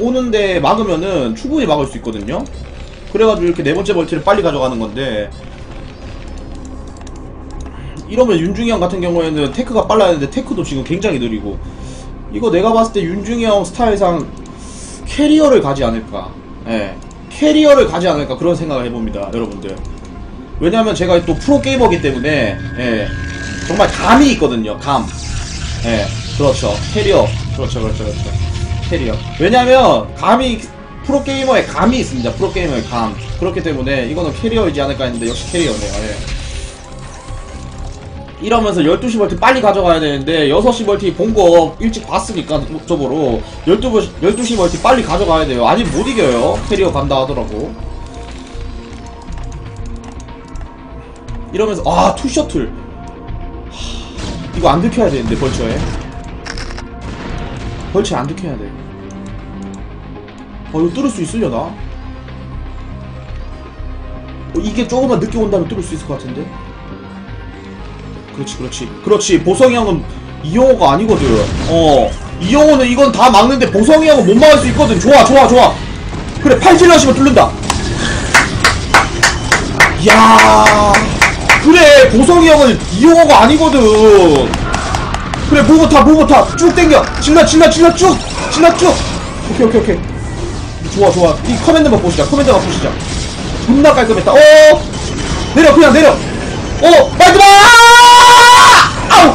오는데 막으면은 충분히 막을 수 있거든요. 그래가지고 이렇게 네 번째 multi를 빨리 가져가는 건데. 이러면 윤중이 형 같은 경우에는 tech가 빨라야 되는데 tech도 지금 굉장히 느리고. 이거 내가 봤을 때 윤중이 형 스타일상 캐리어를 가지 않을까. 예. 캐리어를 가지 않을까 그런 생각을 해봅니다 여러분들. 왜냐면 제가 또 프로게이머기 때문에 예 정말 감이 있거든요 감 예, 그렇죠. 캐리어. 그렇죠, 그렇죠, 그렇죠. 캐리어. 왜냐면, 감이, 프로게이머의 감이 있습니다. 프로게이머의 감. 그렇기 때문에, 이거는 캐리어이지 않을까 했는데, 역시 캐리어네요, 예. 이러면서 12시 multi 빨리 가져가야 되는데, 6시 multi 본 거 일찍 봤으니까, 목적으로, 12시, 12시 multi 빨리 가져가야 돼요. 아직 못 이겨요. 캐리어 간다 하더라도. 이러면서, 아, 투셔틀. 이거 안 들켜야 되는데 벌처에 벌처에 안 들켜야 돼. 어 이거 뚫을 수 있으려나? 어, 이게 조금만 늦게 온다면 뚫을 수 있을 것 같은데. 그렇지 그렇지 그렇지 보성이 형은 이영호가 아니거든. 어 이영호는 이건 다 막는데 보성이 형은 못 막을 수 있거든. 좋아 좋아 좋아. 그래 팔질러시면 뚫는다. 야 그래 보성이 형은 이용호가 아니거든. 그래 무부타 무부타 쭉 땡겨. 질러 질러 질러 쭉. 질러 쭉. 오케이 오케이 오케이. 좋아 좋아. 이 커맨드만 보시자. 커맨드만 보시자. 존나 깔끔했다. 어? 내려 그냥 내려. 어 마이드마 아우!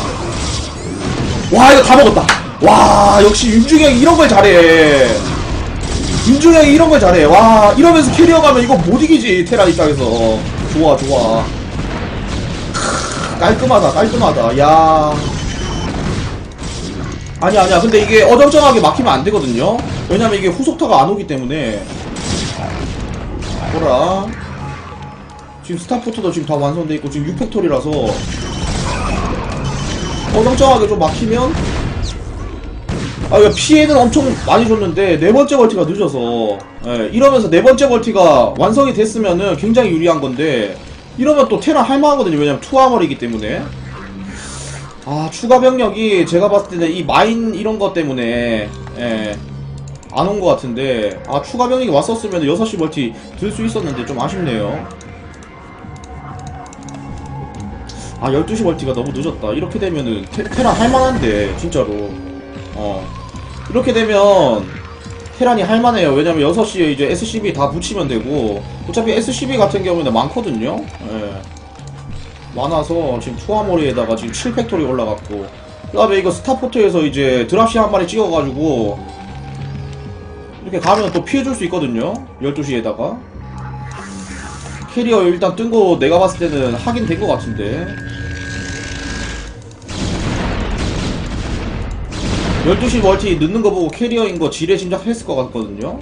와 이거 다 먹었다. 와 역시 윤중이 형이 이런 걸 잘해. 윤중이 형이 이런 걸 잘해. 와 이러면서 캐리어 가면 이거 못 이기지 테라 입장에서. 좋아 좋아 깔끔하다 깔끔하다. 야. 아니 아니야. 근데 이게 어정쩡하게 막히면 안 되거든요. 왜냐면 이게 후속타가 안 오기 때문에. 보라. 지금 스타포트도 지금 다 완성돼 있고 지금 6팩토리라서 어정쩡하게 좀 막히면? 아 이거 피해는 엄청 많이 줬는데 네 번째 multi가 늦어서. 예, 이러면서 네 번째 multi가 완성이 됐으면은 굉장히 유리한 건데 이러면 또 테란 할만하거든요. 왜냐면 two armory기 때문에. 아, 추가 병력이 제가 봤을 때는 이 mine 이런 것 때문에, 예, 안 온 것 같은데, 아, 추가 병력이 왔었으면 6시 multi 들 수 있었는데 좀 아쉽네요. 아, 12시 multi가 너무 늦었다. 이렇게 되면은 테, 테란 할만한데, 진짜로. 어. 이렇게 되면, 테란이 할만해요. 왜냐면 6시에 이제 SCV 다 붙이면 되고 어차피 SCV 같은 경우는 많거든요. 예. 많아서 지금 two armory에다가 지금 7factory 올라갔고 그 다음에 이거 starport에서 이제 dropship 한 마리 찍어가지고 이렇게 가면 또 피해줄 수 있거든요. 12시에다가 캐리어 일단 뜬 거 내가 봤을 때는 확인 된 것 같은데 12시 multi 늦는 거 보고 캐리어인 거 지레 짐작했을 것 같거든요.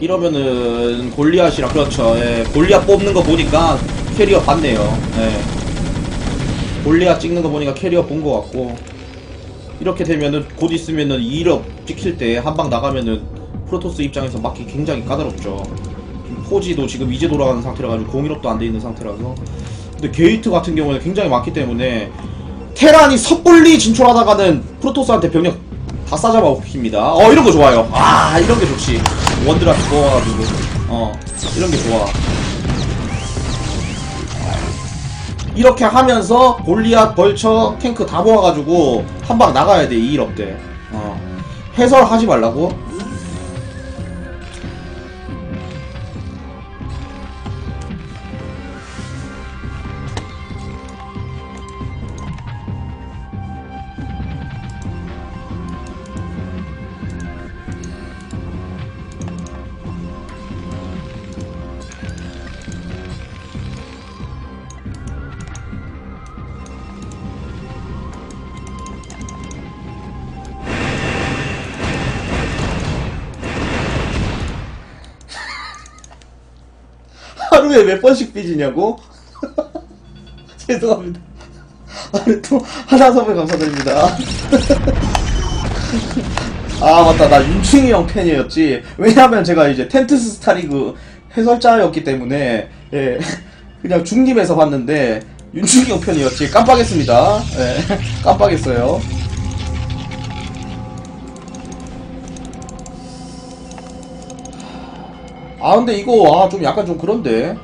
이러면은 골리앗이랑 그렇죠. 예, 골리앗 뽑는 거 보니까 캐리어 봤네요. 예. 골리앗 찍는 거 보니까 캐리어 본 거 같고 이렇게 되면은 곧 있으면은 2up 찍힐 때 한 방 나가면은 프로토스 입장에서 막기 굉장히 까다롭죠. 포지도 지금 이제 돌아가는 상태라 가지고 공일up도 안 돼 있는 상태라서 근데 게이트 같은 경우는 굉장히 많기 때문에 테란이 섣불리 진출하다가는 프로토스한테 병력 다 싸잡아 먹힙니다. 어 이런 거 좋아요. 아 이런 게 좋지. one drop 뽑아가지고 어 이런 게 좋아. 이렇게 하면서 골리앗, vulture, 탱크 다 모아가지고 한 방 나가야 돼 2일up 때. 어 해설하지 말라고. 하루에 몇 번씩 삐지냐고? 죄송합니다. 아니 또 하나 선배 감사드립니다. 아 맞다 나 윤충이 형 팬이었지. 왜냐면 제가 이제 텐트스 스타리그 해설자였기 때문에 예 그냥 중립에서 봤는데 윤중이 형 편이었지. 깜빡했습니다. 예, 깜빡했어요. 아, 근데 이거, 아, 좀 약간 좀 그런데.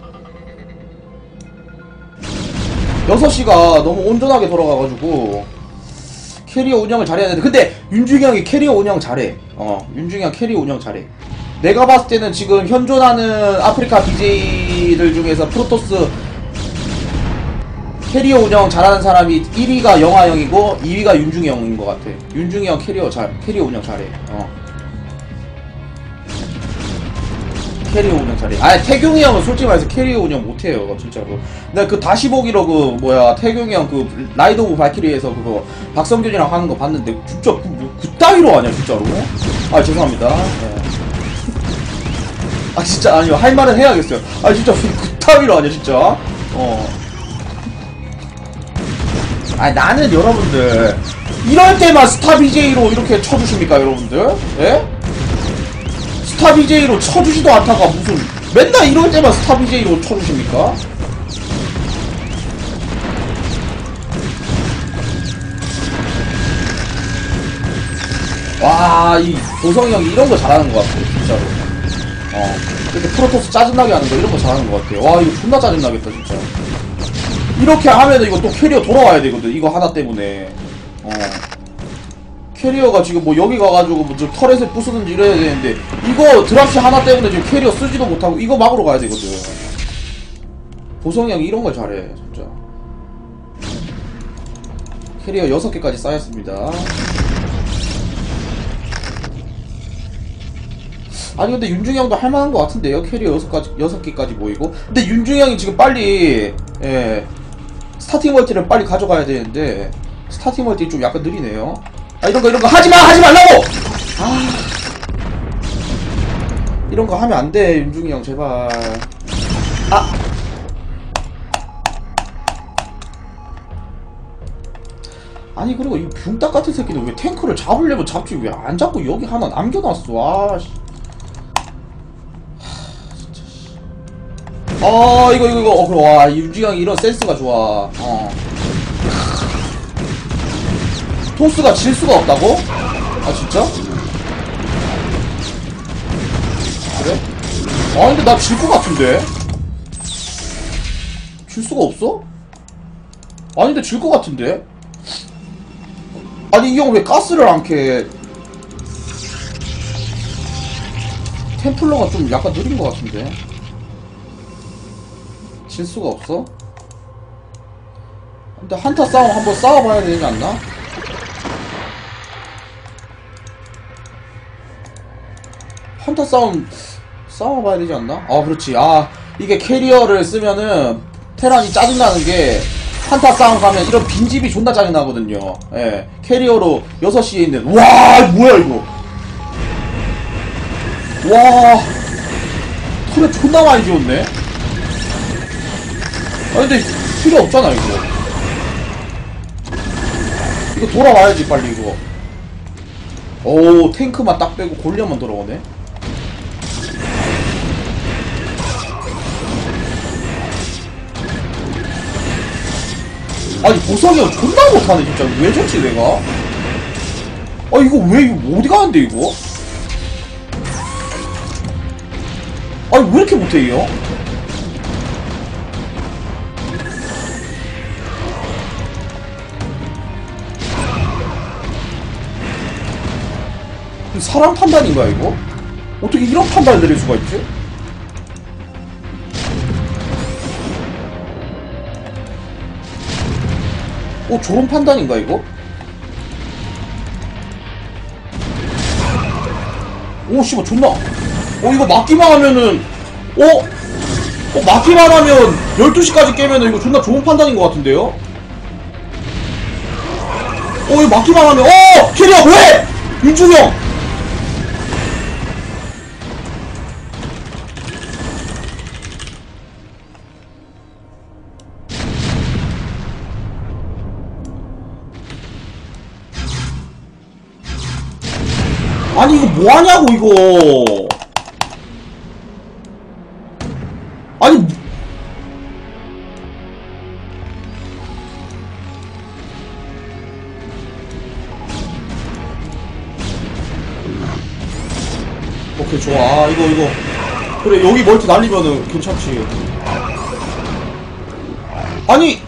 6시가 너무 온전하게 돌아가가지고, 캐리어 운영을 잘해야 되는데, 근데, 윤중이 형이 캐리어 운영 잘해. 어, 윤중이 형 캐리어 운영 잘해. 내가 봤을 때는 지금 현존하는 아프리카 BJ들 중에서 프로토스 캐리어 운영 잘하는 사람이 1위가 영화 형이고 2위가 윤중이 형인 것 같아. 윤중이 형 캐리어 잘 캐리어 운영 잘해. 어. 캐리어 운영 잘해. 아 택용이 형은 솔직히 말해서 캐리어 운영 못해요 진짜로. 내가 그 다시 보기로 그 뭐야 택용이 형 그 Ride of Valkyrie에서 그거 박성균이랑 하는 거 봤는데 진짜 그, 뭐, 그따위로 하냐 진짜로. 아 죄송합니다. 네. 아 진짜 아니요 할 말은 해야겠어요. 아 진짜 그 따위로 하냐 진짜. 어. 아 나는 여러분들 이럴 때만 스타 BJ로 이렇게 쳐주십니까 여러분들? 예? 스타 BJ로 쳐주지도 않다가 무슨 맨날 이럴 때만 스타 BJ로 쳐주십니까? 와, 이 보성이 형이 이런 거 잘하는 것 같아, 진짜로. 어. 이렇게 프로토스 짜증나게 하는 거 이런 거 잘하는 것 같아요. 와, 이거 존나 짜증나겠다, 진짜. 이렇게 하면은 이거 또 캐리어 돌아와야 되거든, 이거 하나 때문에. 어. 캐리어가 지금 뭐 여기 가가지고 뭐저 turret을 부수든지 이래야 되는데, 이거 dropship 하나 때문에 지금 캐리어 쓰지도 못하고 이거 막으러 가야 되거든. 보성이 이런 걸 잘해, 진짜. 캐리어 6개까지 쌓였습니다. 아니 근데 윤중이 형도 할만한 것 같은데요 캐리어 여섯 가지 여섯 개까지 모이고 근데 윤중이 형이 지금 빨리 예 starting multi를 빨리 가져가야 되는데 starting multi 좀 약간 느리네요 아 이런 거 이런 거 하지 마 하지 말라고! 아. 이런 거 하면 안 돼 윤중이 형 제발. 아. 아니 그리고 이 붕딱 같은 새끼는 왜 탱크를 잡으려면 잡지? 왜 안 잡고 여기 하나 남겨놨어? 아씨. 어 이거 이거 이거. 어 그래 와 윤지영이 이런 센스가 좋아. 어 토스가 질 수가 없다고? 아 진짜? 그래? 아 근데 나 질 것 같은데 질 수가 없어? 아니 근데 질 것 같은데 아니 이 형 왜 가스를 안 캐? templar가 좀 약간 느린 것 같은데 질 수가 없어? 근데 한타 싸움 한번 싸워봐야 되지 않나? 한타 싸움 싸워봐야 되지 않나? 아 그렇지. 아 이게 캐리어를 쓰면은 테란이 짜증나는 게 한타 싸움 가면 이런 빈집이 존나 짜증나거든요. 예 캐리어로 6시에 있는 와 뭐야 이거? 와 털에 존나 많이 지웠네? 아 근데 필요 없잖아 이거. 이거 돌아와야지 빨리 이거. 오 탱크만 딱 빼고 골리앗만 돌아오네 아니 보석이 형 존나 못하네 진짜 왜 좋지 내가 아 이거 왜 이거 어디 가는데 이거 아니 왜 이렇게 못해 이거 사람 판단인가 이거? 어떻게 이런 판단을 내릴 수가 있지? 어 저런 판단인가 이거? 오 씨발 존나 어 이거 막기만 하면은 어? 어 막기만 하면 12시까지 깨면은 이거 존나 좋은 판단인 것 같은데요? 어 이거 막기만 하면 어! 캐리어 왜! 윤중이 형! 뭐하냐고 이거. 아니 오케이 좋아. 아 이거 이거. 그래 여기 멀티 날리면은 괜찮지. 아니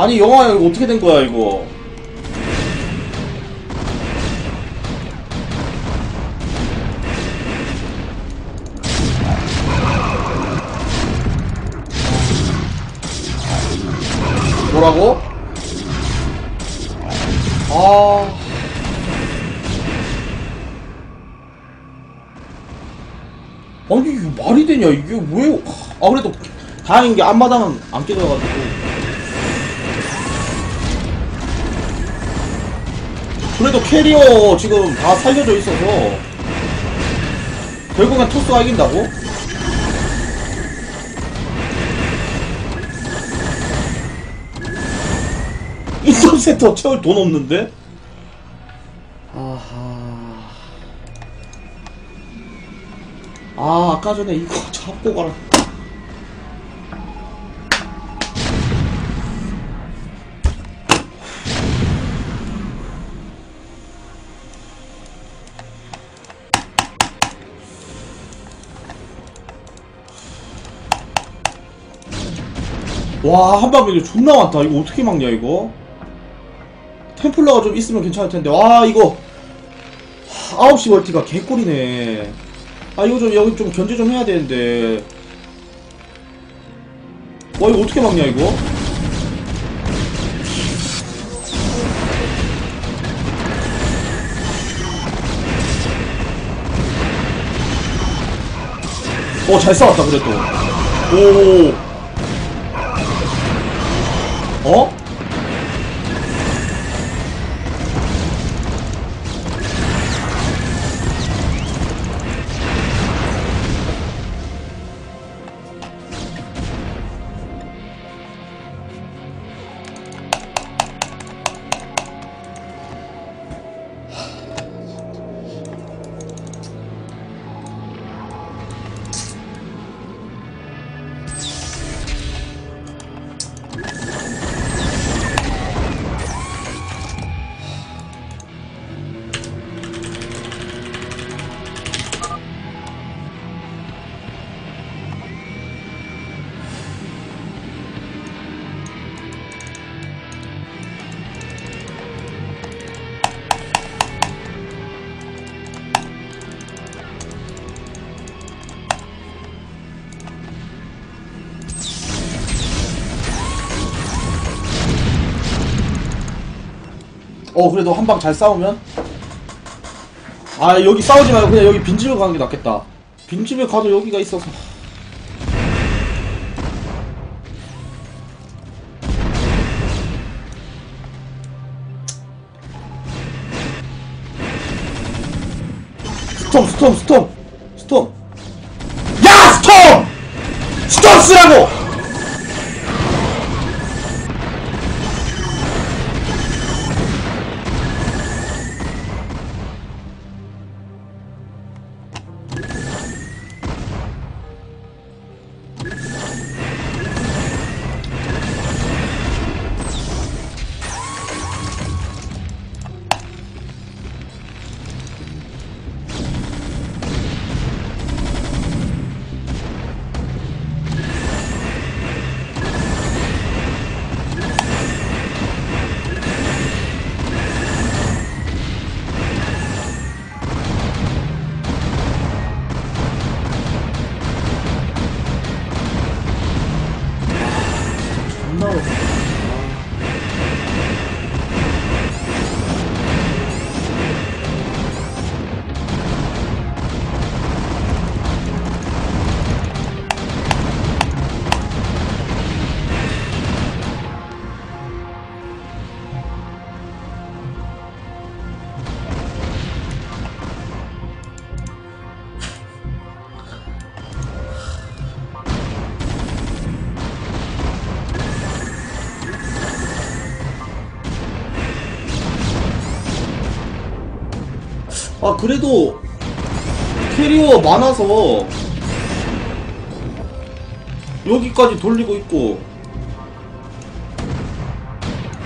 아니 영화 이거 어떻게 된 거야 이거 뭐라고? 아 아니 이게 말이 되냐 이게 왜? 아 그래도 다행인 게 앞마당은 안 깨져가지고 그래도 캐리어 지금 다 살려져 있어서 결국엔 토스가 이긴다고? 인터셉터 채울 돈 없는데? 아하 아 아까 전에 이거 잡고 가라 와 한방에 존나 많다. 이거 어떻게 막냐 이거? 템플러가 좀 있으면 괜찮을 텐데. 와 이거. 9시 멀티가 개꿀이네. 아 이거 좀 여기 좀 견제 좀 해야 되는데. 와 이거 어떻게 막냐 이거? 어 잘 싸웠다 그래도. 오 어 그래도 한 방 잘 싸우면? 아 여기 싸우지 말고 그냥 여기 빈집에 가는 게 낫겠다. 빈집에 가도 여기가 있어서. storm storm storm. storm. 야 storm! storm 쓰라고 아 그래도 캐리어 많아서 여기까지 돌리고 있고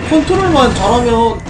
컨트롤만 잘하면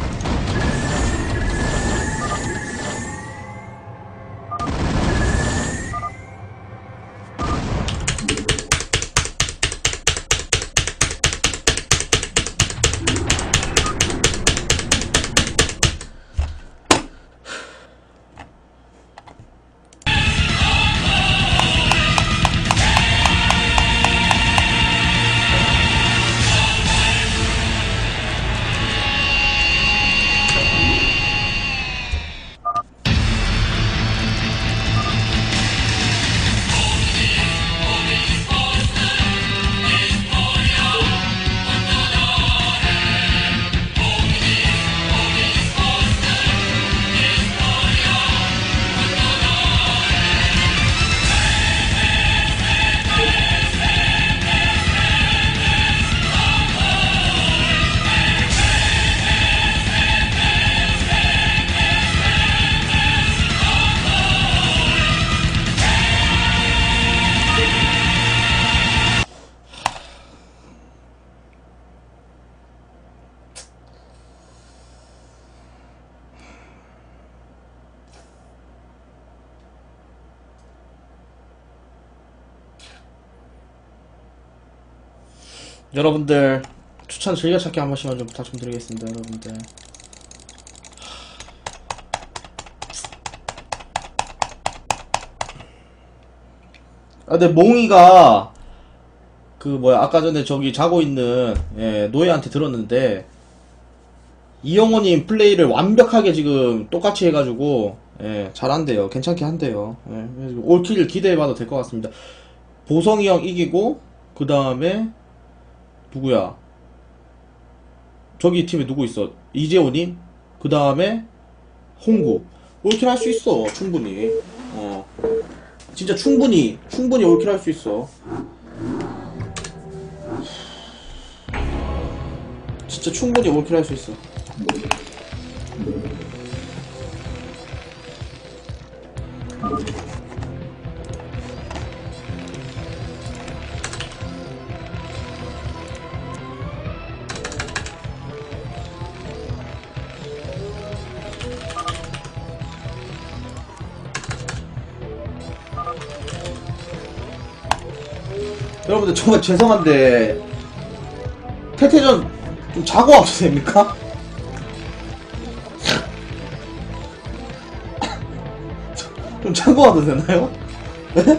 여러분들 추천 즐겨찾기 한 번씩만 좀 부탁 좀 드리겠습니다 여러분들. 아 근데 몽이가 그 뭐야 아까 전에 저기 자고 있는 예, 노예한테 들었는데 이영호님 플레이를 완벽하게 지금 똑같이 해가지고 예, 잘한대요. 괜찮게 한대요. 예, 그래서 올킬 기대해봐도 될 것 같습니다. 보성이 형 이기고 그 다음에 누구야? 저기 팀에 누구 있어? 이재호님? 그 다음에 홍구. 올킬 할 수 있어, 충분히. 어. 진짜 충분히, 충분히 올킬 할 수 있어. 진짜 충분히 올킬 할 수 있어. 여러분들 정말 죄송한데 태태전 좀 자고 와도 됩니까? 좀 자고 와도 되나요? 네?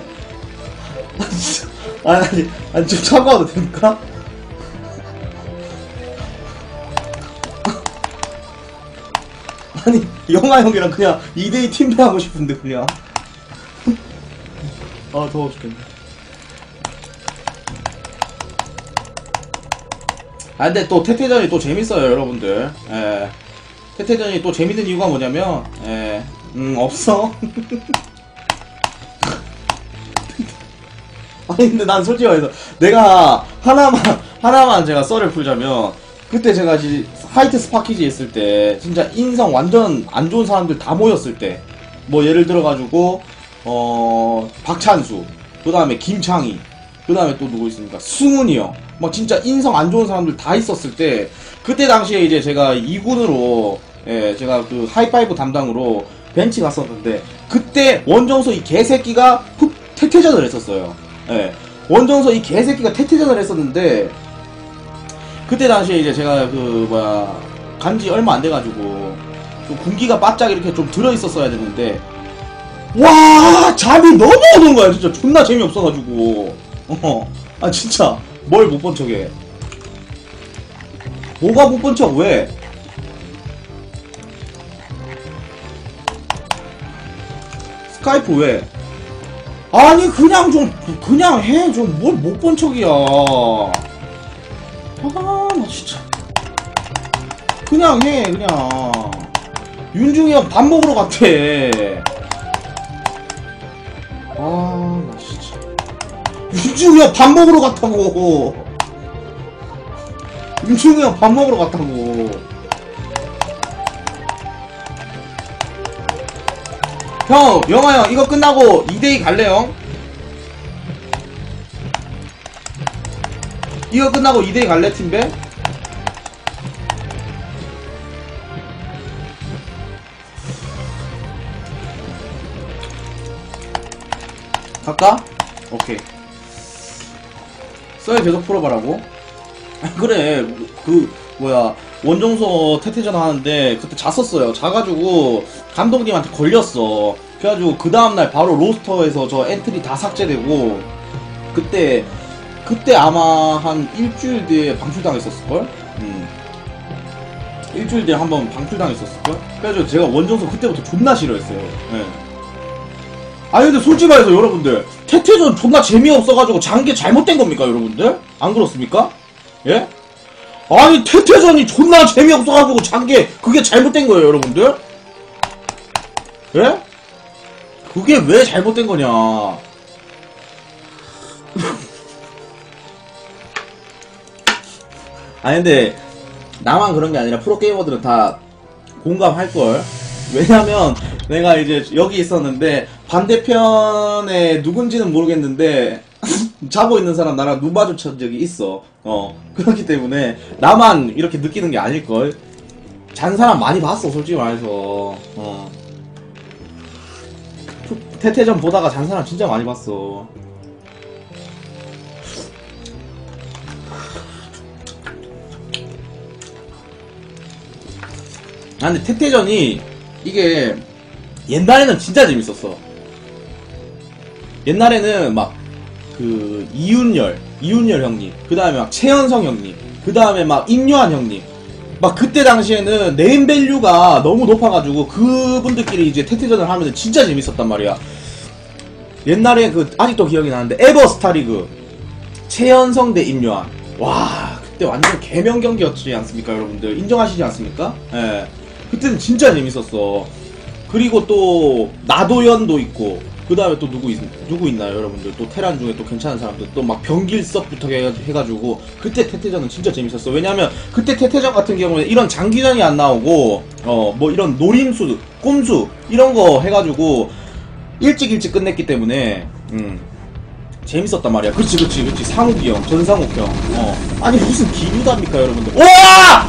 아. 아니, 아니, 아니, 좀 자고 와도 됩니까? 아니, 영아 형이랑 그냥 2대2 팀배하고 싶은데, 그냥. 아, 더워 죽겠네. 아 근데 또 태태전이 또 재밌어요 여러분들. 예. 태태전이 또 재밌는 이유가 뭐냐면 예 음 없어. 아니 근데 난 솔직히 말해서 내가 하나만 하나만 제가 썰을 풀자면 그때 제가 지 화이트 스파키지 했을 때 진짜 인성 완전 안 좋은 사람들 다 모였을 때 뭐 예를 들어 가지고 어 박찬수 그 다음에 김창희 그 다음에 또 누구 있습니까? 승훈이 형. 막 진짜 인성 안 좋은 사람들 다 있었을 때 그때 당시에 이제 제가 2군으로 예 제가 그 하이파이브 담당으로 벤치 갔었는데 그때 원정소 이 개새끼가 훅 태태전을 했었어요. 예. 원정소 이 개새끼가 태태전을 했었는데 그때 당시에 이제 제가 그 뭐야 간지 얼마 안 돼가지고 좀 군기가 바짝 이렇게 좀 들어 있었어야 되는데 와 잠이 너무 오는 거야. 진짜 존나 재미없어가지고 어 아 진짜. 뭘 못 본 척해. 뭐가 못 본 척 왜? 스카이프 왜? 아니 그냥 좀 그냥 해. 좀 뭘 못 본 척이야. 아나 진짜. 그냥 해 그냥. 윤중이 형 밥 먹으러 갔대 윤중이 형밥 먹으러 갔다고 윤중이 형밥 먹으러 갔다고 형 영화 형 이거 끝나고 2대2 갈래요? 이거 끝나고 2대2 갈래 팀배? 갈까? 오케이 썰 계속 풀어봐라고? 그래 그 뭐야 원정서 태태전 하는데 그때 잤었어요 자가지고 감독님한테 걸렸어 그래가지고 그 다음날 바로 로스터에서 저 엔트리 다 삭제되고 그때 그때 아마 한 일주일 뒤에 방출당했었을걸? 음. 일주일 뒤에 한번 방출당했었을걸? 그래가지고 제가 원정서 그때부터 존나 싫어했어요 예. 아니 근데 솔직히 말해서 여러분들 태태전 존나 재미없어가지고 장게 잘못된 겁니까 여러분들? 안 그렇습니까? 예? 아니 태태전이 존나 재미없어가지고 장게 그게 잘못된 거예요 여러분들? 예? 그게 왜 잘못된 거냐 아니 근데 나만 그런 게 아니라 프로게이머들은 다 공감할걸 왜냐면 내가 이제 여기 있었는데 반대편에 누군지는 모르겠는데 자고 있는 사람 나랑 눈 마주친 적이 있어. 어 그렇기 때문에 나만 이렇게 느끼는 게 아닐 걸. 잔 사람 많이 봤어 솔직히 말해서. 어. 태태전 보다가 잔 사람 진짜 많이 봤어. 아 근데 태태전이 이게 옛날에는 진짜 재밌었어. 옛날에는 막 그 이윤열, 이윤열 형님, 그 다음에 막 최현성 형님, 그 다음에 막 임요환 형님, 막 그때 당시에는 네임밸류가 너무 높아가지고 그분들끼리 이제 태태전을 하면 진짜 재밌었단 말이야. 옛날에 그 아직도 기억이 나는데 에버 스타리그 최연성 대 임요환 와 그때 완전 개명 경기였지 않습니까 여러분들 인정하시지 않습니까? 예. 그때는 진짜 재밌었어. 그리고 또 나도현도 있고 그 다음에 또 누구 있, 누구 있나요 여러분들? 또 테란 중에 또 괜찮은 사람들 또 막 변길섭부터 해, 해가지고 그때 태태전은 진짜 재밌었어. 왜냐면 그때 태태전 같은 경우에 이런 장기전이 안 나오고 어 뭐 이런 노림수 꼼수 이런 거 해가지고 일찍 일찍 끝냈기 때문에 음 재밌었단 말이야. 그치 그치 그치 상욱이 형 전상욱 형어. 아니 무슨 기류답니까 여러분들? 와!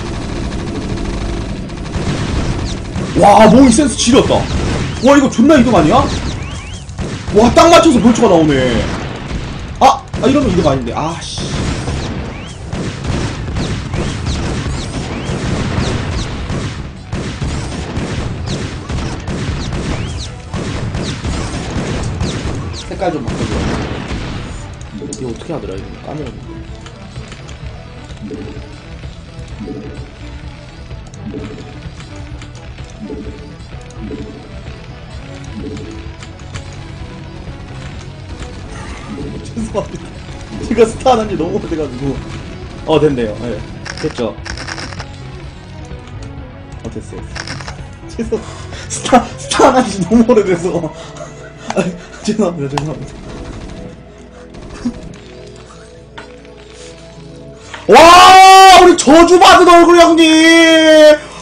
와, 모이 센스 지렸다. 와, 이거 존나 이득 아니야? 와, 딱 맞춰서 벌초가 나오네. 아, 아 이러면 이득 아닌데. 아, 씨. 색깔 좀 바꿔줘. 이거 어떻게 하더라, 이거. 죄송 제가 스타 안한지 너무 오래돼가지고. 어, 됐네요. 예. 됐죠. 어, 됐어요. 죄송, 스타, 스타 안한지 너무 오래돼서. 아, 죄송합니다, 죄송합니다. 와, 우리 저주받은 얼굴 형님!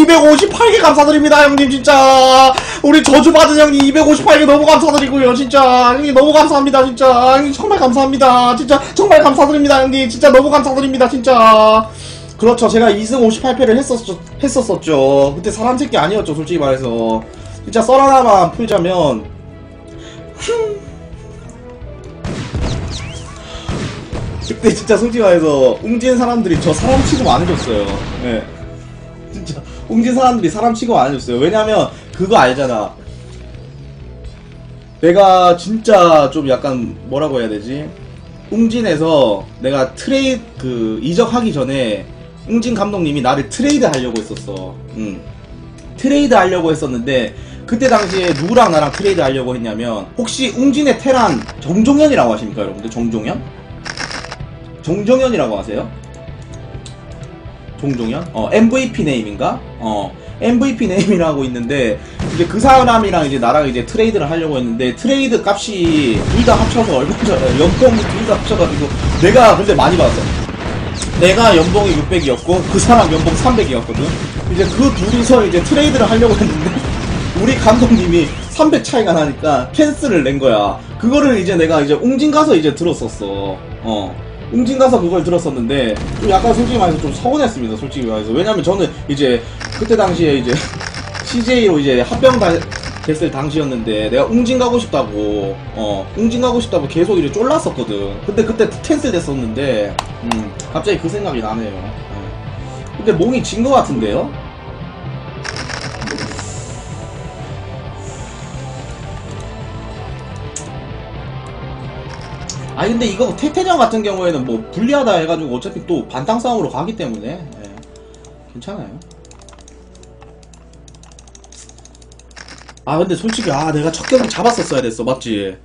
와, 258개 감사드립니다, 형님, 진짜. 우리 저주받은 형님 258개 너무 감사드리고요, 진짜. 형님, 너무 감사합니다, 진짜. 형님, 정말 감사합니다. 진짜, 정말 감사드립니다, 형님. 진짜 너무 감사드립니다, 진짜. 그렇죠. 제가 2승 58패를 했었죠, 했었었죠. 그때 사람 새끼 아니었죠, 솔직히 말해서. 진짜 썰 하나만 풀자면, 그때 진짜 솔직히 말해서, 웅진 사람들이 저 사람 취급 안 해줬어요. 예. 웅진 사람들이 사람 취급 안 해줬어요. 왜냐면 그거 알잖아. 내가 진짜 좀 약간 뭐라고 해야 되지? 웅진에서 내가 트레이드 그 이적하기 전에 웅진 감독님이 나를 트레이드 하려고 했었어. 음. 트레이드 하려고 했었는데 그때 당시에 누구랑 나랑 트레이드 하려고 했냐면 혹시 웅진의 테란 정종현이라고 아십니까 여러분들? 정종현? 정종현이라고 아세요? 종종현? 어, MVP 네임인가? 어, MVP 네임이라고 있는데, 이제 그 사람이랑 이제 나랑 이제 트레이드를 하려고 했는데, 트레이드 값이 둘 다 합쳐서 얼마 전, 연봉 둘 다 합쳐가지고, 내가 근데 많이 받았어. 내가 연봉이 600이었고, 그 사람 연봉 300이었거든? 이제 그 둘이서 이제 트레이드를 하려고 했는데, 우리 감독님이 300 차이가 나니까 cancel을 낸 거야. 그거를 이제 내가 이제 웅진 가서 이제 들었었어. 어. 웅진 가서 그걸 들었었는데 좀 약간 솔직히 말해서 좀 서운했습니다. 솔직히 말해서 왜냐면 저는 이제 그때 당시에 이제 CJ로 이제 합병 다, 됐을 당시였는데 내가 웅진 가고 싶다고 어 웅진 가고 싶다고 계속 이제 쫄랐었거든. 근데 그때 cancel 됐었는데 음 갑자기 그 생각이 나네요. 예. 근데 몽이 진거 같은데요? 아니 근데 이거 태태전 같은 경우에는 뭐 불리하다 해가지고 어차피 또 반탕 싸움으로 가기 때문에 예, 괜찮아요. 아 근데 솔직히 아 내가 첫 경기 잡았었어야 됐어 맞지?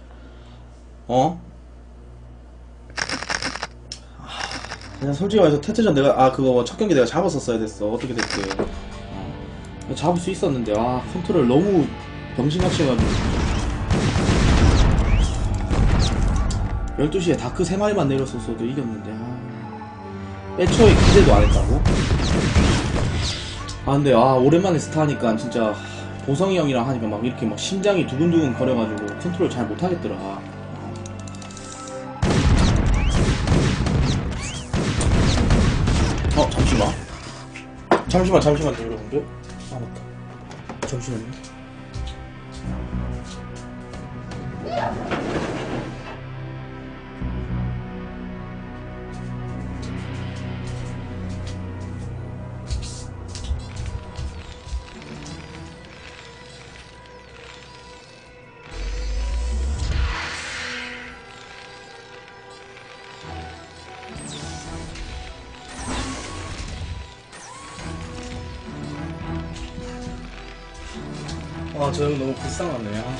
어? 아, 그냥 솔직히 말해서 태태전 내가 아 그거 첫 경기 내가 잡았었어야 됐어 어떻게 됐든 어. 잡을 수 있었는데 아 컨트롤 너무 병신같이 해가지고 12시에 dark 3마리만 내렸었어도 이겼는데 아. 애초에 기대도 안 했다고? 아 근데 아 오랜만에 스타 하니까 진짜 보성이 형이랑 하니까 막 이렇게 막 심장이 두근두근 거려가지고 컨트롤 잘 못하겠더라. 어 잠시만. 잠시만 잠시만요 여러분들. 아 맞다. 잠시만요 아, 저형 너무 불쌍하네. 아,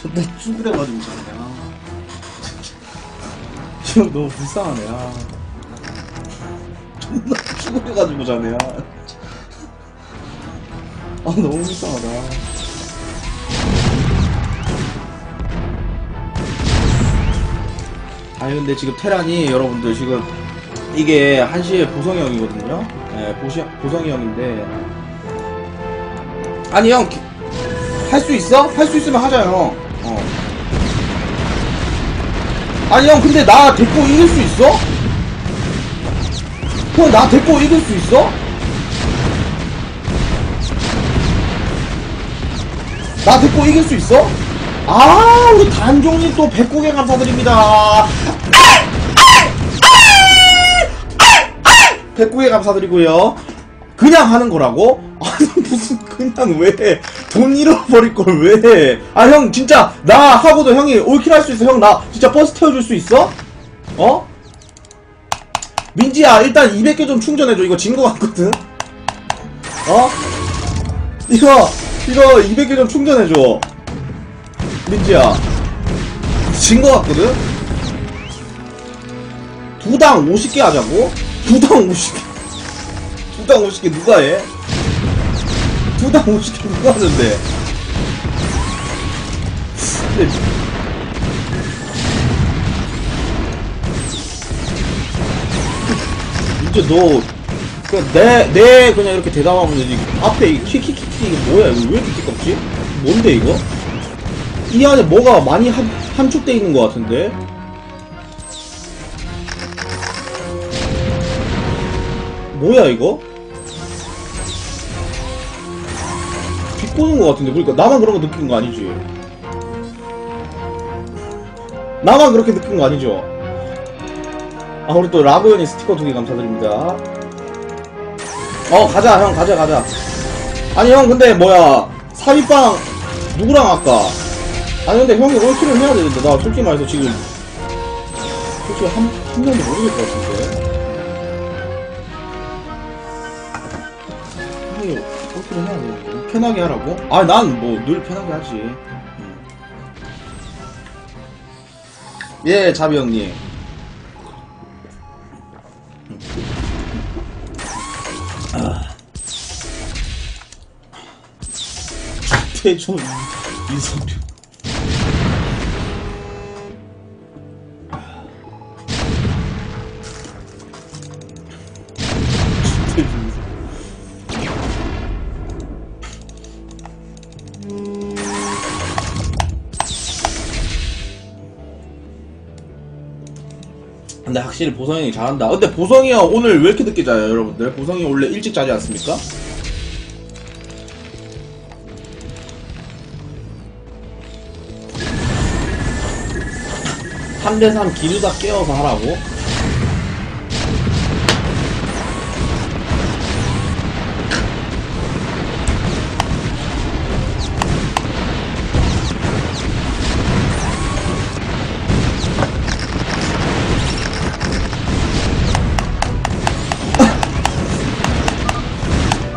존나 쭈그려가지고 자네. 아. 형 너무 불쌍하네. 아. 존나 쭈그려가지고 자네. 아, 아 너무 불쌍하다. 아니 근데 지금 테란이 여러분들 지금 이게 1시에 보성이 형이거든요. 예, 보시, 보성이 형인데 아니 형 할 수 있어? 할 수 있으면 하자 형 어. 아니 형 근데 나 데리고 이길 수 있어? 형 나 데리고 이길 수 있어? 나 데리고 이길 수 있어? 아 우리 단종님 또 백고개 감사드립니다 백고개 감사드리고요 그냥 하는 거라고? 아니 무슨 그냥 왜 돈 잃어버릴 걸 왜? 아 형 진짜 나 하고도 형이 올킬 할 수 있어 형 나 진짜 버스 태워줄 수 있어? 어? 민지야 일단 200개 좀 충전해줘 이거 진 거 같거든? 어? 이거 이거 200개 좀 충전해줘 민지야 진 거 같거든? 두 당 50개 하자고? 두 당 50개 두 당 50개 누가 해? 두당 50개 누가 하는데? 근데 이제 너, 그냥 내, 내 그냥 이렇게 대답하면 되지. 앞에 이 키키키키 이게 뭐야? 이거 왜 이렇게 띠껍지? 뭔데 이거? 이 안에 뭐가 많이 함, 함축돼 있는 것 같은데? 뭐야 이거? 비꼬는 것 같은데 그러니까 나만 그런 거 느낀 거 아니지? 나만 그렇게 느낀 거 아니죠? 아 우리 또 라브연이 스티커 두 개 감사드립니다 어 가자 형 가자 가자 아니 형 근데 뭐야 사위빵 누구랑 할까? 아니 근데 형이 올킬을 해야 되는데 나 솔직히 말해서 지금 솔직히 한, 한 명도 모르겠을 것 같은데 형이 올킬을 해야 되는데 편하게 하라고? 아 난 뭐 늘 편하게 하지 음. 예 자비 형님 태조 이성룡 근데 확실히 보성이 형이 잘한다. 근데 보성이 형 오늘 왜 이렇게 늦게 자요, 여러분들? 보성이 형 원래 일찍 자지 않습니까? 삼 대 삼 기누다 깨워서 하라고?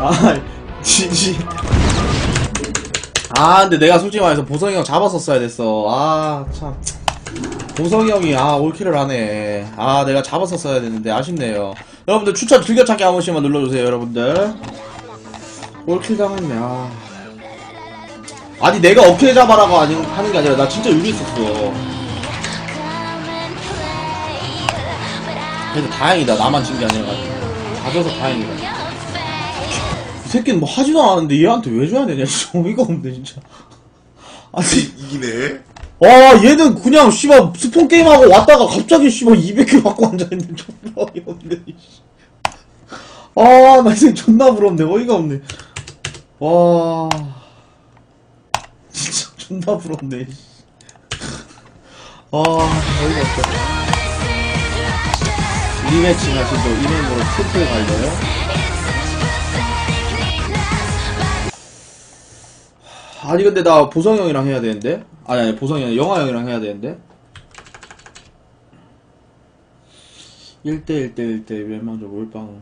아, 지지. 아, 근데 내가 솔직히 말해서 보성이 형 잡았었어야 됐어. 아, 참. 보성이 형이, 아, 올킬을 하네. 아, 내가 잡았었어야 됐는데, 아쉽네요. 여러분들 추천 즐겨찾기 한 번씩만 눌러주세요, 여러분들. 올킬 당했네, 아. 아니, 내가 어케 잡아라고 아니, 하는 게 아니라, 나 진짜 유리 있었어. 그래도 다행이다. 나만 진 게 아니라. 가져서 다행이다. 이 새끼는 뭐 하지도 않았는데 얘한테 왜 줘야 되냐 진짜. 어이가 없네 진짜. 아니. 이기네. 와 얘는 그냥 씨발 스폰 게임하고 왔다가 갑자기 씨발 200개 받고 앉아있는 존나 어이가 없네 아나 이 새끼 존나 부럽네. 어이가 없네. 와. 진짜 존나 부럽네 아 어이가 없다. 리매치나 진짜 이름으로 트리플 갈려요? 아니 근데 나 보성 형이랑 해야 되는데 아니 아니 아니라 영화 형이랑 해야 되는데 1대 1대 1대 멸망적 몰빵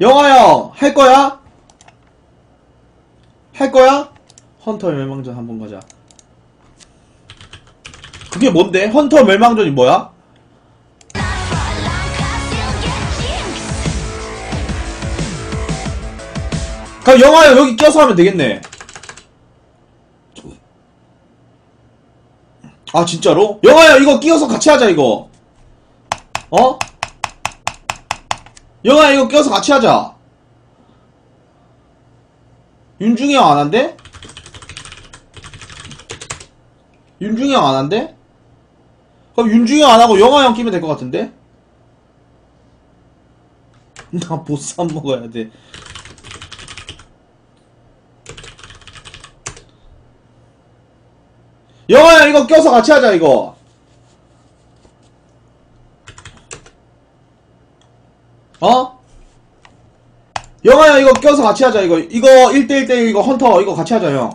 영화 형할 거야? 할 거야? 헌터 멸망전 한번 가자 그게 뭔데? 헌터 멸망전이 뭐야? 그럼 영화야 여기 껴서 하면 되겠네. 아 진짜로? 영화야 이거 끼워서 같이 하자 이거. 어? 영화야 이거 껴서 같이 하자. 윤중이 형 안 한대? 윤중이 형 안 한대? 그럼 윤중이 형 안 하고 영화 형 끼면 될 것 같은데? 나안 먹어야 돼. 영화야 이거 껴서 같이 하자 이거. 어? 영화야 이거 껴서 같이 하자 이거. 이거 1대1대1 이거 헌터 이거 같이 하자 형